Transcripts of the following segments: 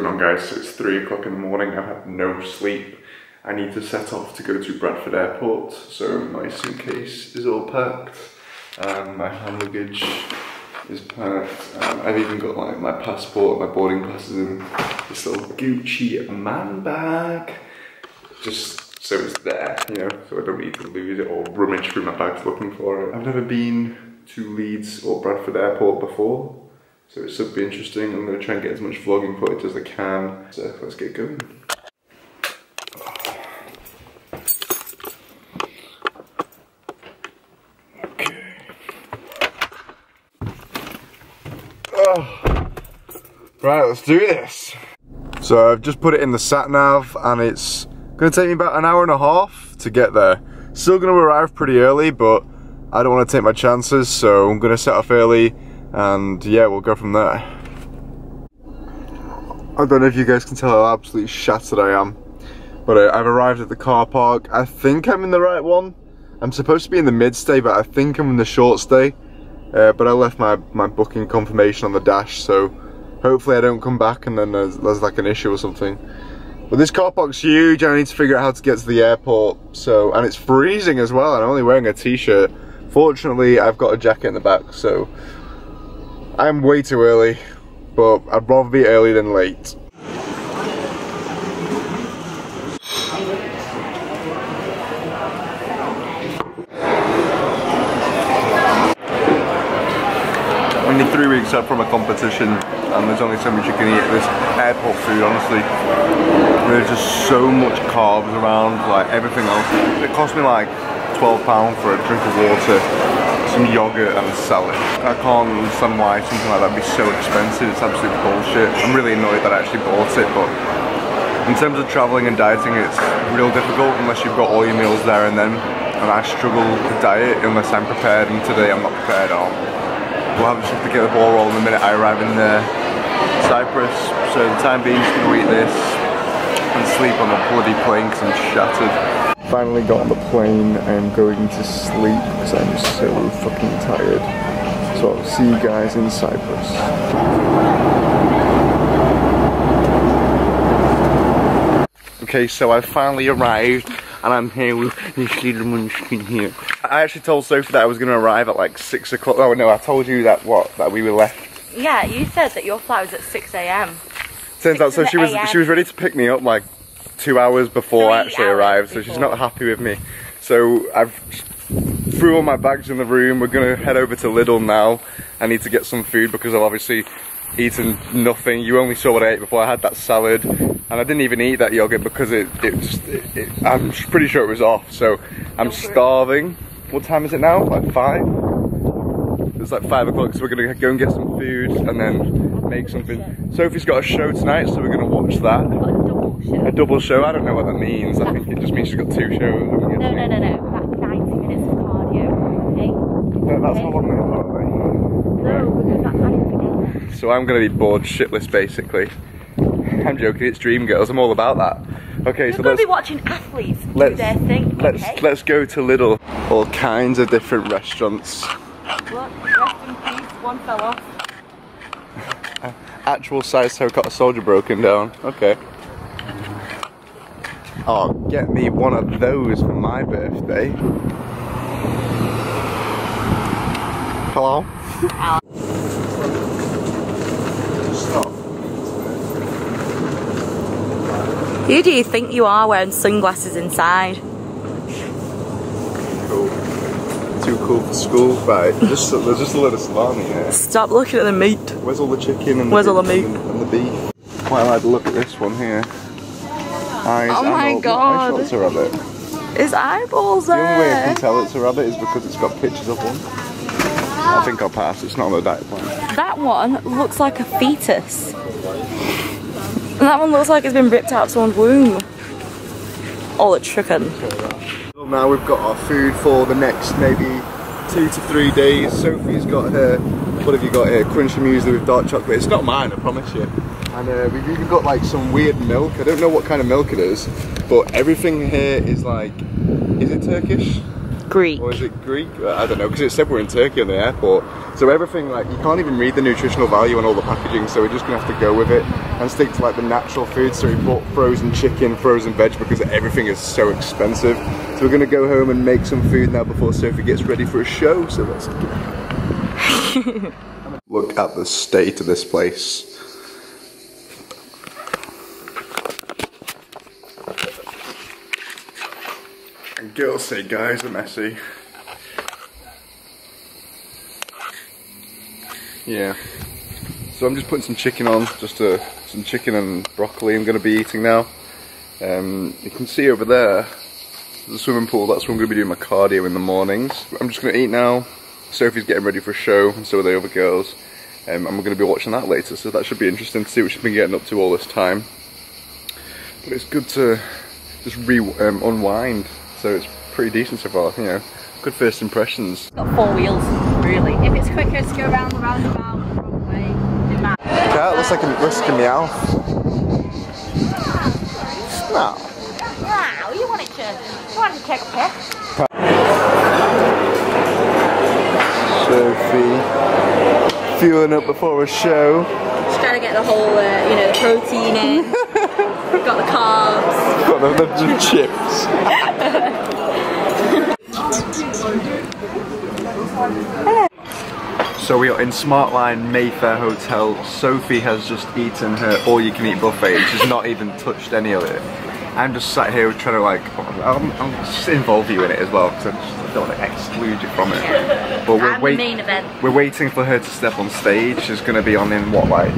going on guys? It's 3 o'clock in the morning, I've had no sleep. I need to set off to go to Bradford Airport, so my suitcase is all packed, um, my hand luggage is packed, um, I've even got like my passport, my boarding passes in this little Gucci man bag, just so it's there, you know, so I don't need to lose it or rummage through my bags looking for it. I've never been to Leeds or Bradford Airport before, so it should be interesting. I'm going to try and get as much vlogging footage as I can. So let's get going. Okay. Right, let's do this. So I've just put it in the sat nav and it's going to take me about an hour and a half to get there. Still going to arrive pretty early, but I don't want to take my chances, so I'm going to set off early and yeah, we'll go from there. I don't know if you guys can tell how absolutely shattered I am, but I've arrived at the car park. I think I'm in the right one. I'm supposed to be in the mid stay, but I think I'm in the short stay. Uh, but I left my, my booking confirmation on the dash, so hopefully I don't come back and then there's, there's like an issue or something. But this car park's huge, I need to figure out how to get to the airport, so, and it's freezing as well, and I'm only wearing a t-shirt. Fortunately, I've got a jacket in the back, so I'm way too early, but I'd rather be early than late. Only three weeks up from a competition and there's only so much you can eat this airport food honestly. There's just so much carbs around, like everything else. It cost me like £12 for a drink of water some yogurt and salad. I can't understand why something like that would be so expensive, it's absolute bullshit. I'm really annoyed that I actually bought it, but in terms of travelling and dieting, it's real difficult unless you've got all your meals there and then. And I struggle to diet unless I'm prepared, and today I'm not prepared at all. We'll have to get the ball rolling the minute I arrive in uh, Cyprus. So the time being, just gonna eat this and sleep on the bloody plane because I'm shattered. Finally got on the plane. I'm going to sleep because I'm so fucking tired. So I'll see you guys in Cyprus. Okay, so I finally arrived and I'm here with this little munchkin here. I actually told Sophie that I was going to arrive at like 6 o'clock. Oh no, I told you that what? That we were left. Yeah, you said that your flight was at 6 a.m. Turns out, so she was she was ready to pick me up like two hours before I actually arrived, so she's not happy with me. So I've threw all my bags in the room. We're gonna head over to Lidl now. I need to get some food because I've obviously eaten nothing. You only saw what I ate before. I had that salad, and I didn't even eat that yogurt because it, it just, it, it, I'm pretty sure it was off. So I'm starving. What time is it now? Like five? It's like five o'clock, so we're gonna go and get some food and then make something. Sophie's got a show tonight, so we're gonna watch that show. A double show? I don't know what that means. I think it just means she's got two shows. No, no, no, no. That's 90 minutes of cardio. Okay? No, that's okay. how long they are, No, because that's 90 minutes. So I'm going to be bored shitless basically. I'm joking, it's Dream Girls, I'm all about that. Okay, You're so let's be watching athletes do their thing. Let's okay? let's go to Lidl. All kinds of different restaurants. Look, rest in peace, one fell off. Actual size terracotta soldier broken down. Okay. Oh, get me one of those for my birthday. Hello? Stop. Who do you think you are wearing sunglasses inside? Cool. Too cool for school, right? Just, there's just a lot of salami here. Stop looking at the meat. Where's all the chicken and Where's the all the meat? And, and the beef? Quite like to look at this one here eyes. Oh my god. I it's a rabbit. His eyeballs. The only way I can tell it's a rabbit is because it's got pictures of one. I think I'll pass, it's not on the diet plan. That one looks like a fetus. And that one looks like it's been ripped out of someone's womb. Oh, the chicken. Now we've got our food for the next maybe two to three days. Sophie's got her, what have you got here? Crunchy muesli with dark chocolate. It's not mine, I promise you. And uh, we've even got like some weird milk. I don't know what kind of milk it is, but everything here is like, is it Turkish? Greek. Or is it Greek? Uh, I don't know, because it said we're in Turkey on the airport. So everything, like, you can't even read the nutritional value on all the packaging, so we're just gonna have to go with it and stick to like the natural food. So we bought frozen chicken, frozen veg, because everything is so expensive. So we're gonna go home and make some food now before Sophie gets ready for a show, so let's. Look at the state of this place. Girls say guys are messy. Yeah. So I'm just putting some chicken on, just uh, some chicken and broccoli I'm going to be eating now. Um, you can see over there, the swimming pool, that's where I'm going to be doing my cardio in the mornings. I'm just going to eat now. Sophie's getting ready for a show, and so are the other girls. Um, and we're going to be watching that later, so that should be interesting to see what she's been getting up to all this time. But it's good to just re um, unwind, so it's pretty decent so far, you know. Good first impressions. Got four wheels. Really. If it's quicker to go around the roundabout the wrong way, it matters. Cat looks like a, looks like a meow. No. Wow, you wanted to, you wanted to take a pic. Sophie, fueling up before a show. Just trying to get the whole, uh, you know, the protein in. Got the carbs. Got the, the, the chips. So we are in Smartline Mayfair Hotel. Sophie has just eaten her all-you-can-eat buffet and she's not even touched any of it. I'm just sat here trying to like, I'll, I'll just involve you in it as well because I just don't want to exclude you from it. But we're, wait- main event. we're waiting for her to step on stage. She's going to be on in what like,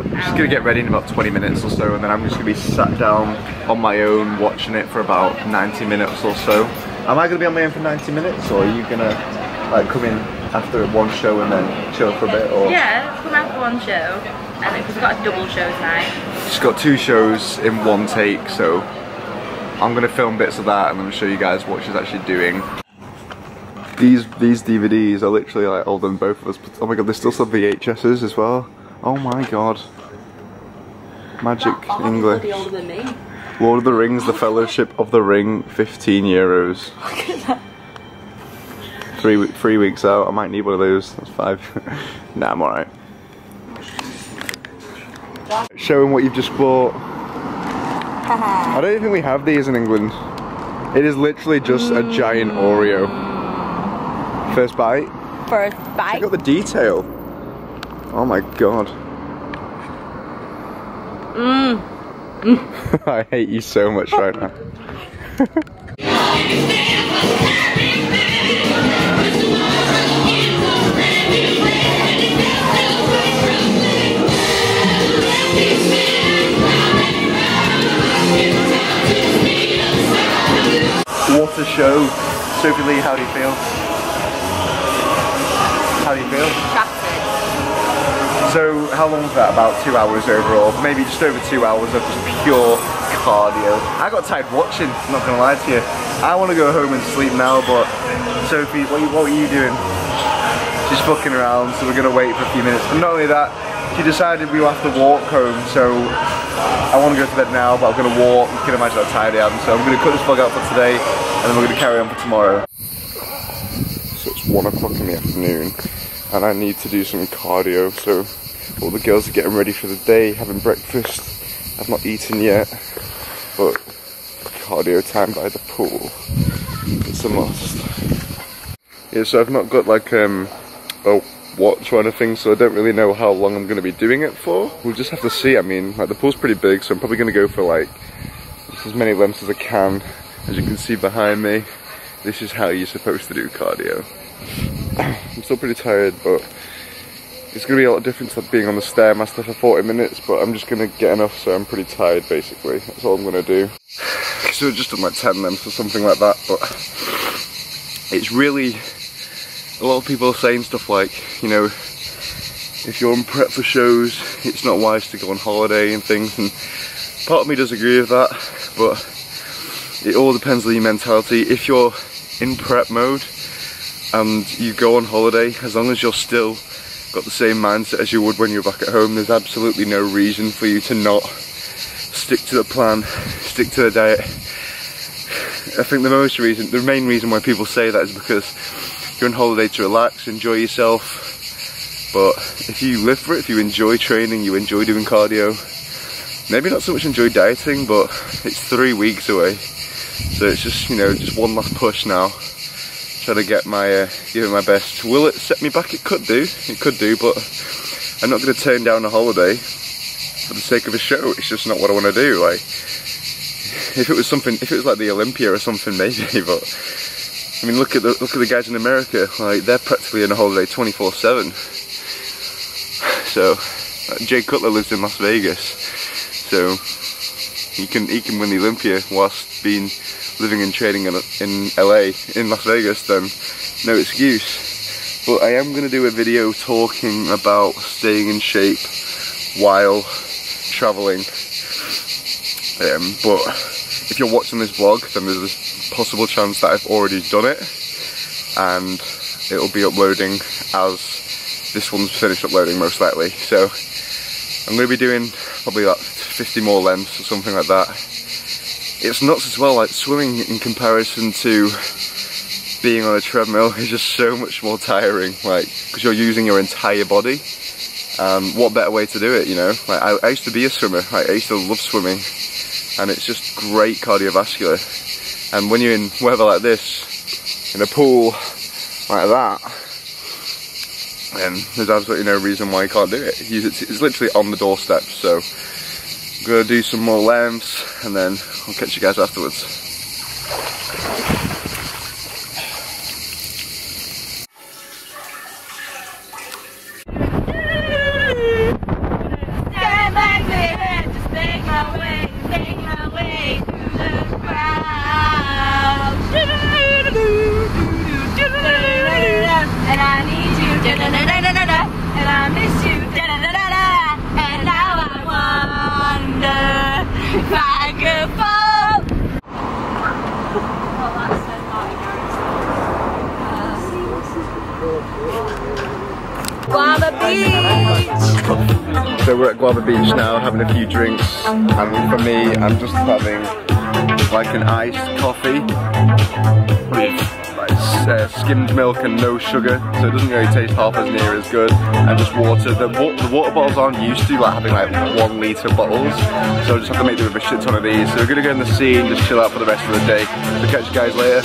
she's going to get ready in about 20 minutes or so and then I'm just going to be sat down on my own watching it for about 90 minutes or so. Am I going to be on my own for 90 minutes or are you going to like come in after one show and then chill for a bit or? Yeah, come out for one show, and then we've got a double show tonight. She's got two shows in one take, so I'm gonna film bits of that and then show you guys what she's actually doing. These these DVDs are literally like older than both of us. Oh my god, there's still some VHSs as well. Oh my god. Magic English. than me. Lord of the Rings, The Fellowship of the Ring, 15 euros. Three, three weeks out, I might need one of those. That's five. nah, I'm alright. Showing what you've just bought. I don't even think we have these in England. It is literally just a giant Oreo. First bite. First bite. Check out the detail. Oh my god. Mmm. I hate you so much right now. What a show. Sophie Lee, how do you feel? How do you feel? So how long was that? About two hours overall? Maybe just over two hours of just pure cardio. I got tired watching, I'm not gonna lie to you. I wanna go home and sleep now, but Sophie, what, what were you doing? She's fucking around, so we're gonna wait for a few minutes. And not only that, she decided we will have to walk home, so I wanna go to bed now, but I'm gonna walk. You can imagine how tired I am, so I'm gonna cut this vlog out for today, and then we're gonna carry on for tomorrow. So it's one o'clock in the afternoon and I need to do some cardio. So all the girls are getting ready for the day, having breakfast. I've not eaten yet, but cardio time by the pool. It's a must. Yeah, so I've not got like um, a watch or anything, so I don't really know how long I'm going to be doing it for. We'll just have to see. I mean, like the pool's pretty big, so I'm probably going to go for like just as many lengths as I can. As you can see behind me, this is how you're supposed to do cardio. I'm still pretty tired, but it's gonna be a lot different to being on the Stairmaster for 40 minutes, but I'm just gonna get enough so I'm pretty tired basically. That's all I'm gonna do. So just done like 10 lengths or something like that, but it's really, a lot of people are saying stuff like, you know, if you're in prep for shows, it's not wise to go on holiday and things, and part of me does agree with that, but it all depends on your mentality. If you're in prep mode and you go on holiday, as long as you're still got the same mindset as you would when you're back at home, there's absolutely no reason for you to not stick to the plan, stick to the diet, I think the most reason, the main reason why people say that is because you're on holiday to relax, enjoy yourself. But if you live for it, if you enjoy training, you enjoy doing cardio, maybe not so much enjoy dieting, but it's three weeks away. So it's just, you know, just one last push now. Try to get my, uh, give it my best. Will it set me back? It could do, it could do, but I'm not going to turn down a holiday for the sake of a show. It's just not what I want to do. Like, if it was something, if it was like the Olympia or something, maybe. But I mean, look at the look at the guys in America. Like, they're practically on a holiday 24/7. So, uh, Jay Cutler lives in Las Vegas, so he can he can win the Olympia whilst being living and training in, in LA in Las Vegas. Then no excuse. But I am going to do a video talking about staying in shape while traveling. Um, but if you're watching this vlog, then there's a possible chance that I've already done it, and it'll be uploading as this one's finished uploading most likely. So I'm going to be doing probably like 50 more lengths or something like that. It's nuts as well, like swimming in comparison to being on a treadmill is just so much more tiring, like, because you're using your entire body. Um, what better way to do it, you know? Like, I, I used to be a swimmer, like, I used to love swimming, and it's just great cardiovascular. And when you're in weather like this, in a pool like that, then there's absolutely no reason why you can't do it. It's, it's literally on the doorstep, so Gonna do some more lengths, and then I'll catch you guys afterwards. Stand like this, just make my way, make my way through the crowd. And I need you, and I miss you, and now I wonder if I could fall. Well, that's so Guava Beach. So we're at Guaba Beach now, having a few drinks, and for me, I'm just having like an iced coffee with like uh, skimmed milk and no sugar, so it doesn't really taste half as near as good, and just water. The, the water bottles aren't used to like having like one litre bottles, so I just have to make do with a shit ton of these. So we're gonna go in the sea and just chill out for the rest of the day. So catch you guys later.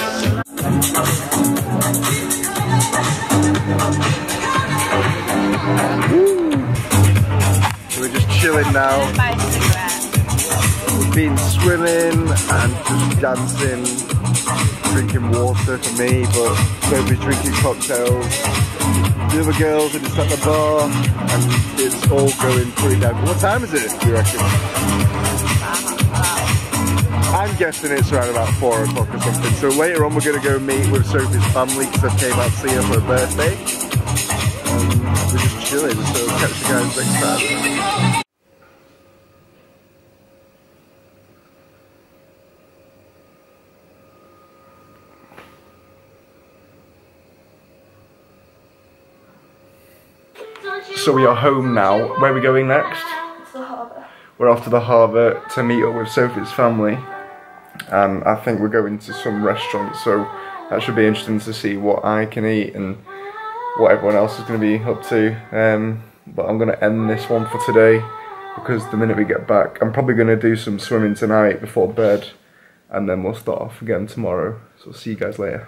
So we're just chilling now. We've been swimming and just dancing, drinking water for me, but Sophie's drinking cocktails. The other girls are just at the bar, and it's all going pretty down. What time is it, do you reckon? I'm guessing it's around about 4 o'clock or something. So later on we're going to go meet with Sophie's family because I came out to see her for her birthday. Um, chilling, so catch you guys next time. So we are home now. Where are we going next? We're off to the harbour to meet up with Sophie's family. And I think we're going to some restaurant, so that should be interesting to see what I can eat and what everyone else is going to be up to. Um, but I'm going to end this one for today because the minute we get back, I'm probably going to do some swimming tonight before bed and then we'll start off again tomorrow. So see you guys later.